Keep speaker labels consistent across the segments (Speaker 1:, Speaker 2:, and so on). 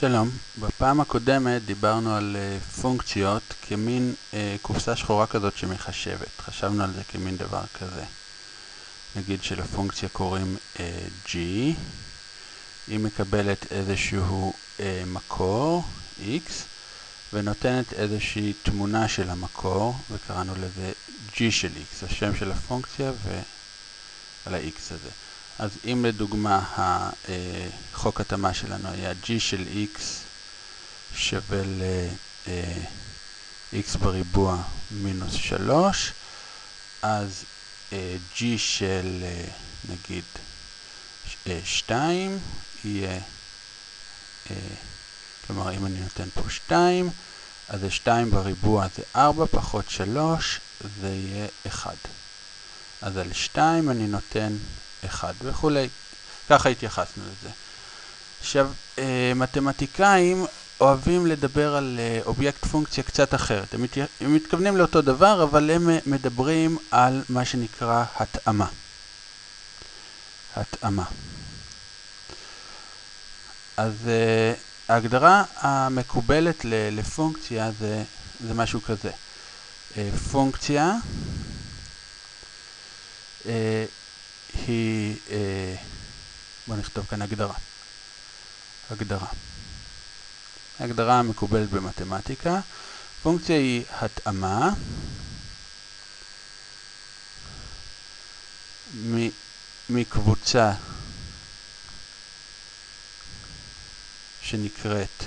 Speaker 1: שלום, בפעם הקודמת דיברנו על uh, פונקציות כמין uh, קופסה שחורה כזאת שמחשבת. חשבנו על זה כמין דבר כזה. נגיד שלפונקציה קוראים uh, g, היא מקבלת איזשהו מקור x ונותנת איזושהי תמונה של המקור וקראנו לזה g של x, השם של הפונקציה ועל ה-x הזה. אז אם לדוגמה החוק התאמה שלנו היה g של x שווה ל-x בריבוע מינוס 3, אז g של נגיד 2 יהיה, כלומר אם אני נותן פה 2, אז זה 2 בריבוע זה 4 פחות 3 זה יהיה 1. אז על 2 אני נותן 1 וכולי. ככה התייחסנו לזה. עכשיו, אה, מתמטיקאים אוהבים לדבר על אה, אובייקט פונקציה קצת אחרת. הם, מת... הם מתכוונים לאותו דבר, אבל הם מדברים על מה שנקרא התאמה. התאמה. אז אה, ההגדרה המקובלת לפונקציה זה, זה משהו כזה. פונקציה היא, אה, בואו נכתוב כאן הגדרה. הגדרה. הגדרה המקובלת במתמטיקה. פונקציה היא התאמה מקבוצה שנקראת,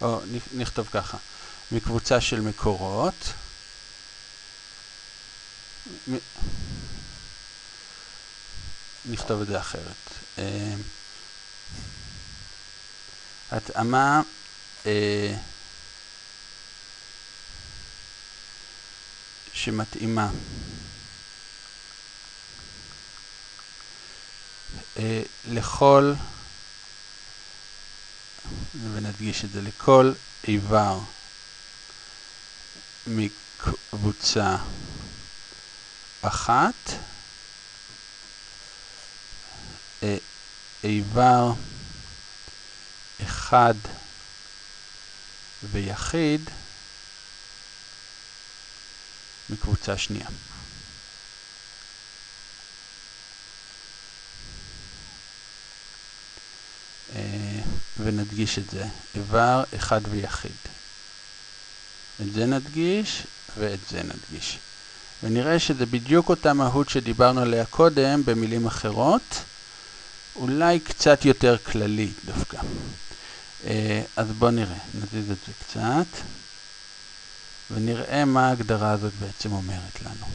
Speaker 1: או נכתוב ככה, מקבוצה של מקורות נכתוב את זה אחרת. אה, התאמה אה, שמתאימה אה, לכל, ונדגיש את זה, לכל איבר מקבוצה אחת, אה, איבר אחד ויחיד מקבוצה שנייה. אה, ונדגיש את זה, איבר אחד ויחיד. את זה נדגיש ואת זה נדגיש. ונראה שזה בדיוק אותה מהות שדיברנו עליה קודם, במילים אחרות, אולי קצת יותר כללי דווקא. אה, אז בואו נראה, נזיז את זה קצת, ונראה מה ההגדרה הזאת בעצם אומרת לנו.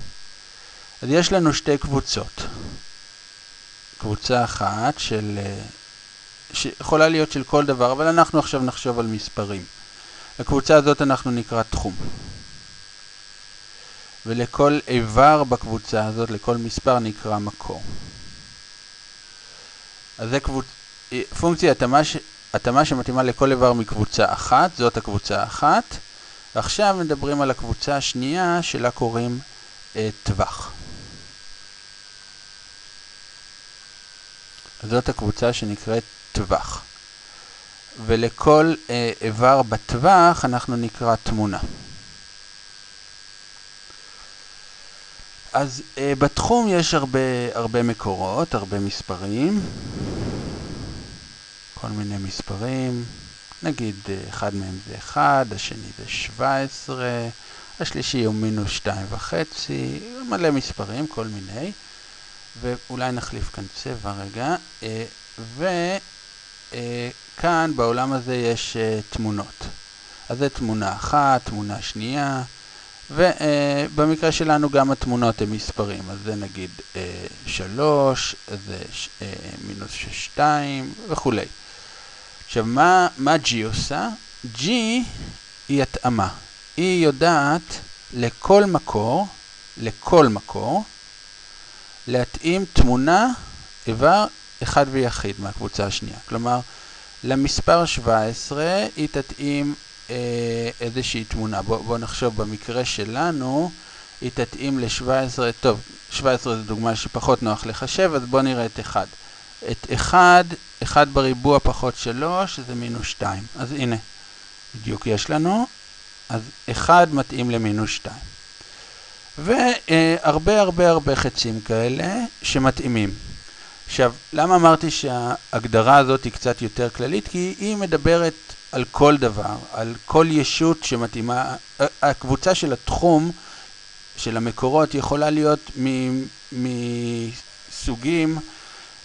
Speaker 1: אז יש לנו שתי קבוצות. קבוצה אחת של, אה, שיכולה להיות של כל דבר, אבל אנחנו עכשיו נחשוב על מספרים. לקבוצה הזאת אנחנו נקרא תחום. ולכל איבר בקבוצה הזאת, לכל מספר נקרא מקור. אז זה קבוצ... פונקציה התאמה, ש... התאמה שמתאימה לכל איבר מקבוצה אחת, זאת הקבוצה האחת. ועכשיו מדברים על הקבוצה השנייה שלה קוראים אה, טווח. זאת הקבוצה שנקראת טווח. ולכל אה, איבר בטווח אנחנו נקרא תמונה. אז uh, בתחום יש הרבה, הרבה מקורות, הרבה מספרים, כל מיני מספרים, נגיד uh, אחד מהם זה 1, השני זה 17, השלישי הוא מינוס 2.5, מלא מספרים, כל מיני, ואולי נחליף כאן צבע רגע, uh, וכאן uh, בעולם הזה יש uh, תמונות. אז זה תמונה אחת, תמונה שנייה, ובמקרה שלנו גם התמונות הן מספרים, אז זה נגיד 3, זה מינוס 2 וכולי. עכשיו, מה, מה G עושה? G היא התאמה. היא יודעת לכל מקור, לכל מקור, להתאים תמונה, איבר אחד ויחיד מהקבוצה השנייה. כלומר, למספר 17 היא תתאים אה, איזושהי תמונה. בואו בוא נחשוב, במקרה שלנו, היא תתאים ל-17, טוב, 17 זו דוגמה שפחות נוח לחשב, אז בואו נראה את 1. את 1, 1 בריבוע פחות 3 זה מינוס 2. אז הנה, בדיוק יש לנו. אז 1 מתאים למינוס 2. והרבה הרבה הרבה חצים כאלה שמתאימים. עכשיו, למה אמרתי שההגדרה הזאת היא קצת יותר כללית? כי היא מדברת על כל דבר, על כל ישות שמתאימה, הקבוצה של התחום של המקורות יכולה להיות מסוגים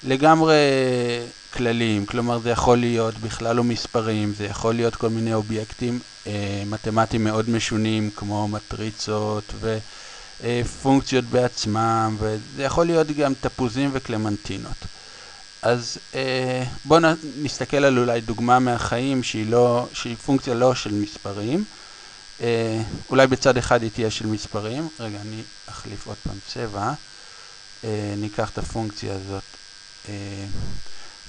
Speaker 1: לגמרי כלליים, כלומר זה יכול להיות בכלל לא מספרים, זה יכול להיות כל מיני אובייקטים אה, מתמטיים מאוד משונים כמו מטריצות ופונקציות בעצמם, וזה יכול להיות גם תפוזים וקלמנטינות. אז אה, בואו נסתכל על אולי דוגמה מהחיים שהיא, לא, שהיא פונקציה לא של מספרים. אה, אולי בצד אחד היא תהיה של מספרים. רגע, אני אחליף עוד פעם צבע. אה, ניקח את הפונקציה הזאת. אה,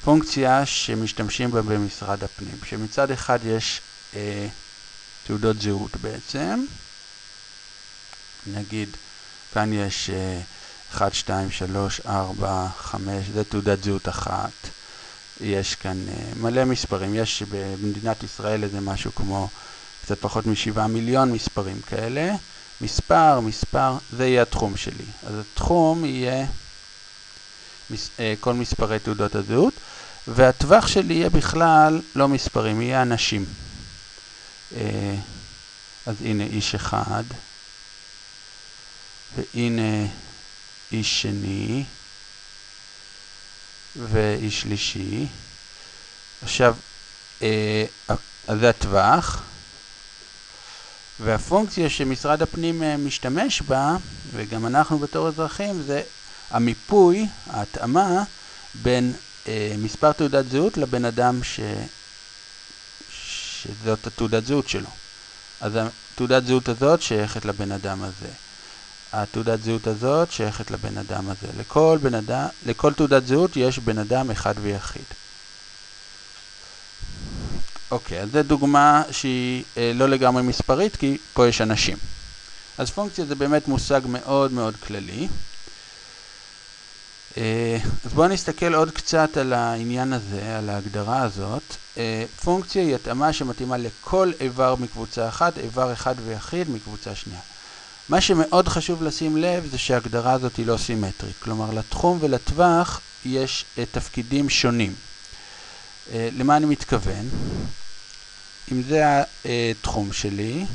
Speaker 1: פונקציה שמשתמשים בה במשרד הפנים, שמצד אחד יש אה, תעודות זהות בעצם. נגיד, כאן יש... אה, 1, 2, 3, 4, 5, זה תעודת זהות אחת. יש כאן uh, מלא מספרים, יש במדינת ישראל איזה משהו כמו קצת פחות משבעה מיליון מספרים כאלה. מספר, מספר, זה יהיה התחום שלי. אז התחום יהיה מס, uh, כל מספרי תעודות הזהות, והטווח שלי יהיה בכלל לא מספרים, יהיה אנשים. Uh, אז הנה איש אחד, והנה איש שני ואיש שלישי. עכשיו, אה, זה הטווח, והפונקציה שמשרד הפנים אה, משתמש בה, וגם אנחנו בתור אזרחים, זה המיפוי, ההתאמה, בין אה, מספר תעודת זהות לבן אדם ש... שזאת התעודת זהות שלו. אז התעודת זהות הזאת שייכת לבן אדם הזה. התעודת זהות הזאת שייכת לבן אדם הזה. לכל, בן אדם, לכל תעודת זהות יש בן אדם אחד ויחיד. אוקיי, אז זו דוגמה שהיא אה, לא לגמרי מספרית, כי פה יש אנשים. אז פונקציה זה באמת מושג מאוד מאוד כללי. אה, אז בואו נסתכל עוד קצת על העניין הזה, על ההגדרה הזאת. אה, פונקציה היא התאמה שמתאימה לכל איבר מקבוצה אחת, איבר אחד ויחיד מקבוצה שנייה. מה שמאוד חשוב לשים לב זה שההגדרה הזאת היא לא סימטרית. כלומר, לתחום ולטווח יש uh, תפקידים שונים. Uh, למה אני מתכוון? אם זה התחום שלי,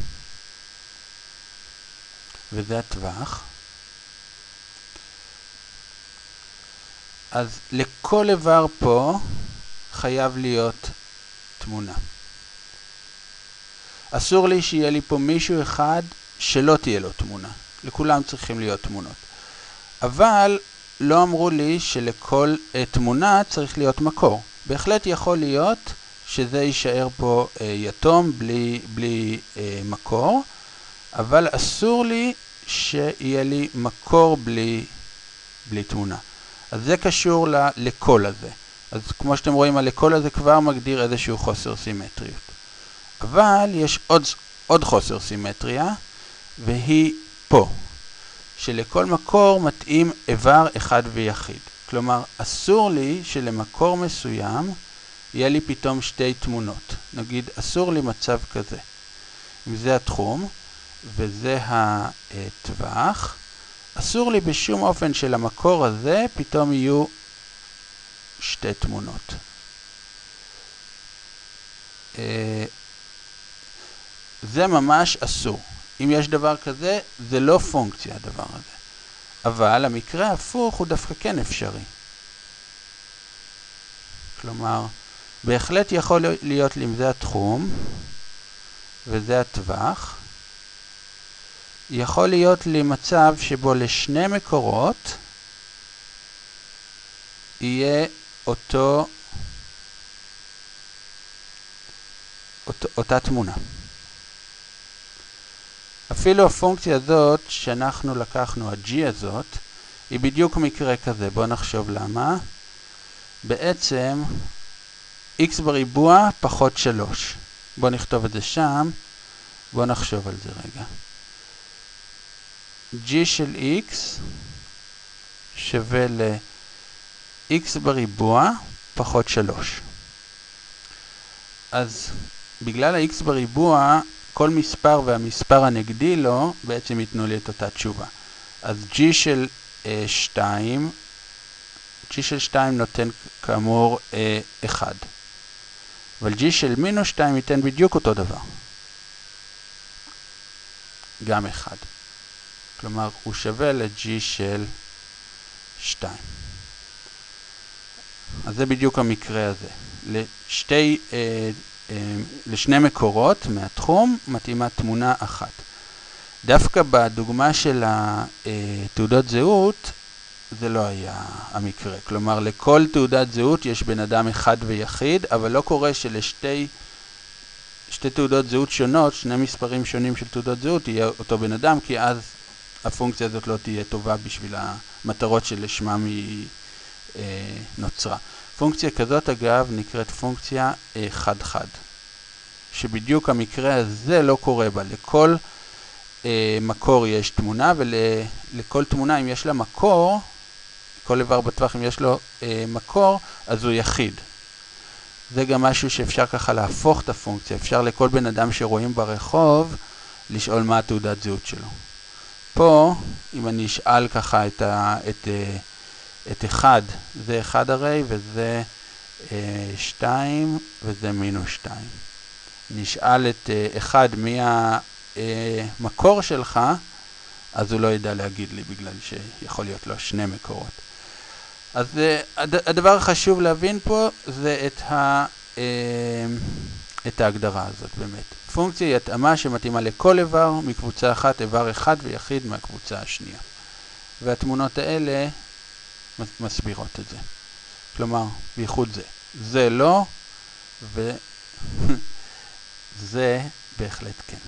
Speaker 1: וזה הטווח, אז לכל איבר פה חייב להיות תמונה. אסור לי שיהיה לי פה מישהו אחד שלא תהיה לו תמונה. לכולם צריכים להיות תמונות. אבל לא אמרו לי שלכל uh, תמונה צריך להיות מקור. בהחלט יכול להיות שזה יישאר פה uh, יתום בלי, בלי uh, מקור, אבל אסור לי שיהיה לי מקור בלי, בלי תמונה. אז זה קשור ל, לקול הזה. אז כמו שאתם רואים, הלקול הזה כבר מגדיר איזשהו חוסר סימטריות. אבל יש עוד, עוד חוסר סימטריה, והיא פה, שלכל מקור מתאים איבר אחד ויחיד. כלומר, אסור לי שלמקור מסוים יהיה לי פתאום שתי תמונות. נגיד, אסור לי מצב כזה. אם זה התחום וזה הטווח, אסור לי בשום אופן שלמקור הזה פתאום יהיו שתי תמונות. אה, זה ממש אסור. אם יש דבר כזה, זה לא פונקציה הדבר הזה. אבל המקרה ההפוך הוא דווקא כן אפשרי. כלומר, בהחלט יכול להיות לי אם זה התחום וזה הטווח, יכול להיות לי מצב שבו לשני מקורות יהיה אותו, אותו אותה תמונה. אפילו הפונקציה הזאת שאנחנו לקחנו, ה-g הזאת, היא בדיוק מקרה כזה. בואו נחשוב למה. בעצם x בריבוע פחות 3. בואו נכתוב את זה שם. בואו נחשוב על זה רגע. g של x שווה ל... x בריבוע פחות 3. אז בגלל ה-x בריבוע, כל מספר והמספר הנגדי לו בעצם ייתנו לי את אותה תשובה. אז g של uh, 2, g של 2 נותן כאמור uh, 1. אבל g של מינוס 2 ייתן בדיוק אותו דבר. גם 1. כלומר, הוא שווה ל-g של 2. אז זה בדיוק המקרה הזה. לשתי, אה, אה, לשני מקורות מהתחום מתאימה תמונה אחת. דווקא בדוגמה של התעודות זהות, זה לא היה המקרה. כלומר, לכל תעודת זהות יש בן אדם אחד ויחיד, אבל לא קורה שלשתי שתי תעודות זהות שונות, שני מספרים שונים של תעודות זהות, יהיה אותו בן אדם, כי אז הפונקציה הזאת לא תהיה טובה בשביל המטרות שלשמם היא אה, נוצרה. פונקציה כזאת, אגב, נקראת פונקציה חד-חד, אה, שבדיוק המקרה הזה לא קורה בה. לכל אה, מקור יש תמונה, ולכל תמונה, אם יש לה מקור, כל איבר בטווח, אם יש לו אה, מקור, אז הוא יחיד. זה גם משהו שאפשר ככה להפוך את הפונקציה. אפשר לכל בן אדם שרואים ברחוב, לשאול מה התעודת זהות שלו. פה, אם אני אשאל ככה את, ה, את, אה, את 1, זה 1 הרי, וזה 2, אה, וזה מינוס 2. נשאל את 1 אה, מי המקור שלך, אז הוא לא ידע להגיד לי, בגלל שיכול להיות לו שני מקורות. אז הדבר החשוב להבין פה זה את, ה, את ההגדרה הזאת באמת. פונקציה היא התאמה שמתאימה לכל איבר מקבוצה אחת, איבר אחד ויחיד מהקבוצה השנייה. והתמונות האלה מסבירות את זה. כלומר, בייחוד זה. זה לא, וזה בהחלט כן.